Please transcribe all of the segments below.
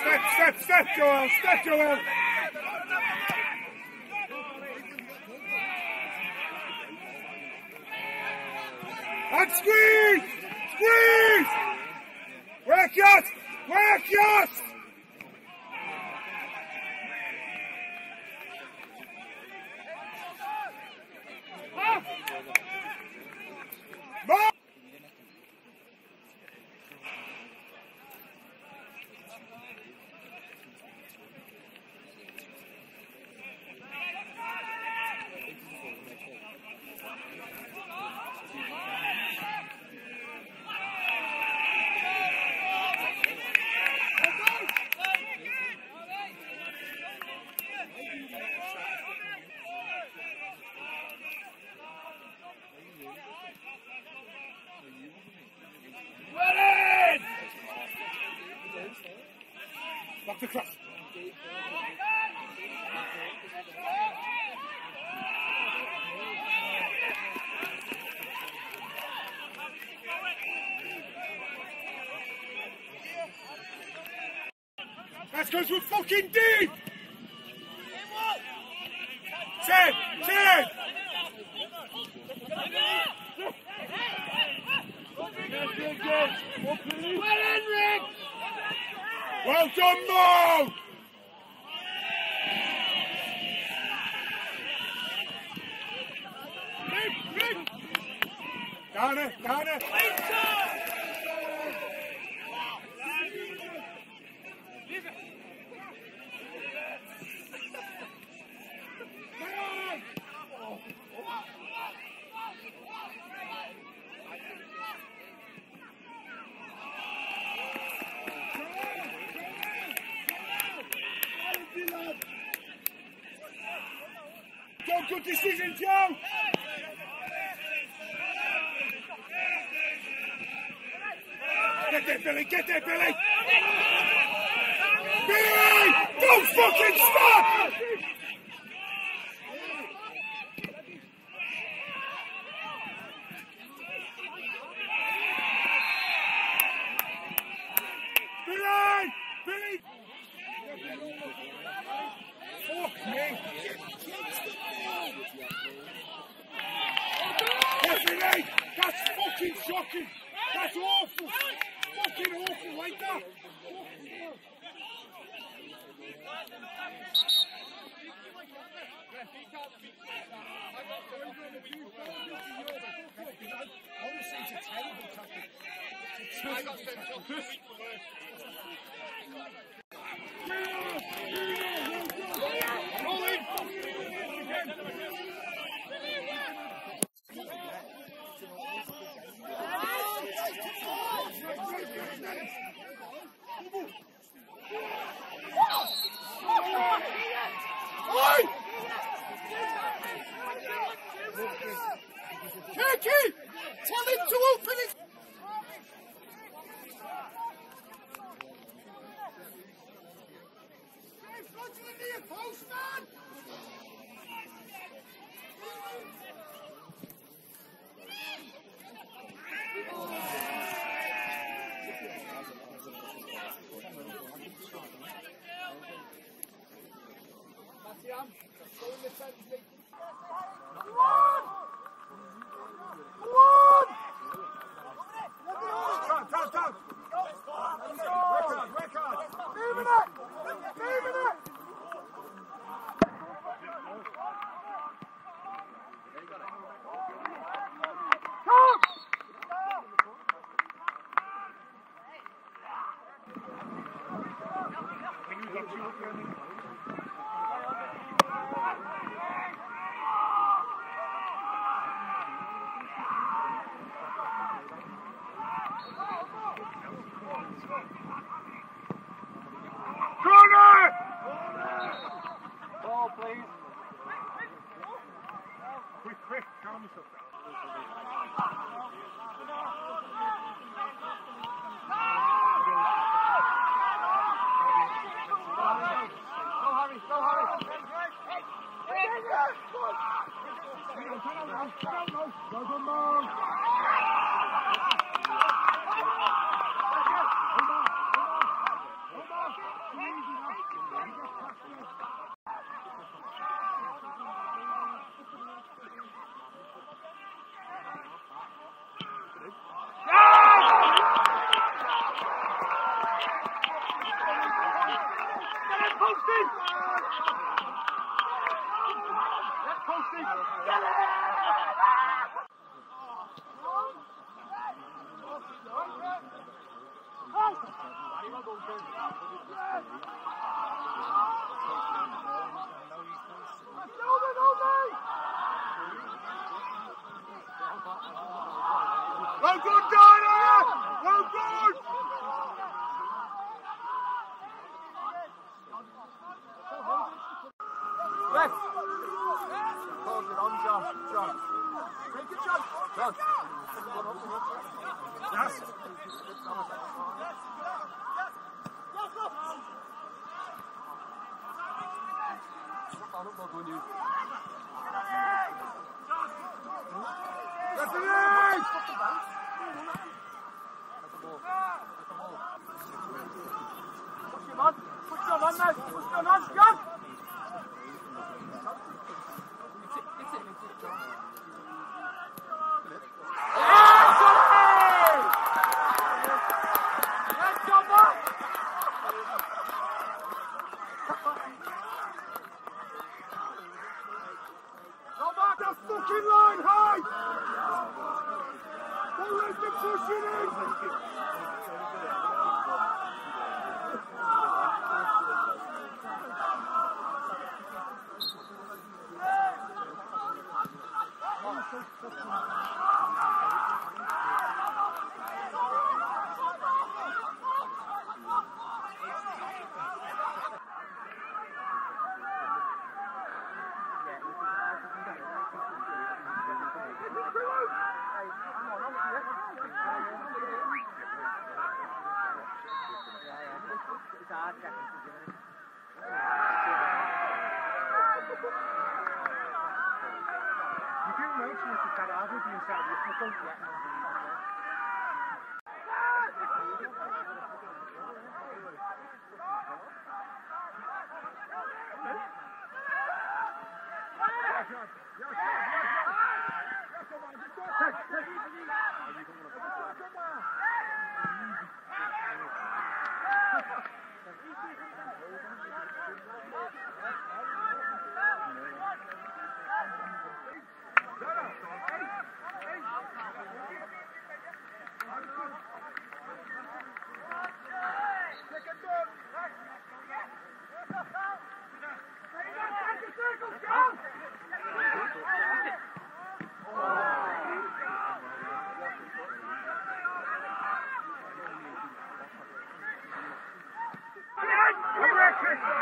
Step, step, step, Joel. Step, Joel. And squeeze! Squeeze! Work yours! Work yours! Back to cross. That's because we're fucking deep! Ten! Ten! Well in, Rick, Rick! Down it, down it! Joe, good decision, Joe! Get there, Billy! Get there, Billy! Billy! Don't fucking stop! Billy! Billy! Fuck me! Billy! That's fucking shocking! That's awful! Fucking awful like that! Honestly, it's a terrible tactic. It's a terrible tactic. Turkey! Tell him to open his... Hey, front to post, man! Posted! That's posted! Push him on. Push him on now. Push him on. Fucking line, high! Always the pushing in! You 定下的不分别。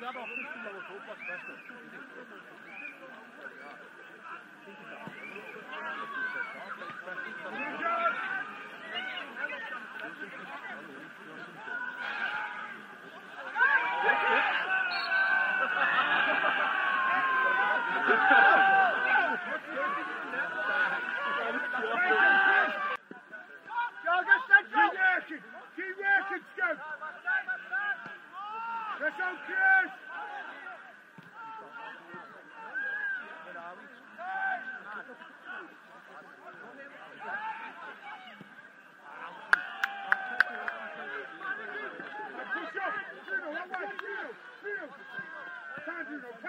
not about 50 levels hope plus special.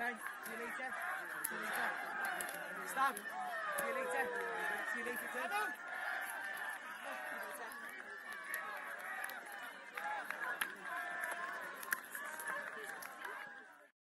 Ben, see you later. See you later. Stop. See you later. See you later, too.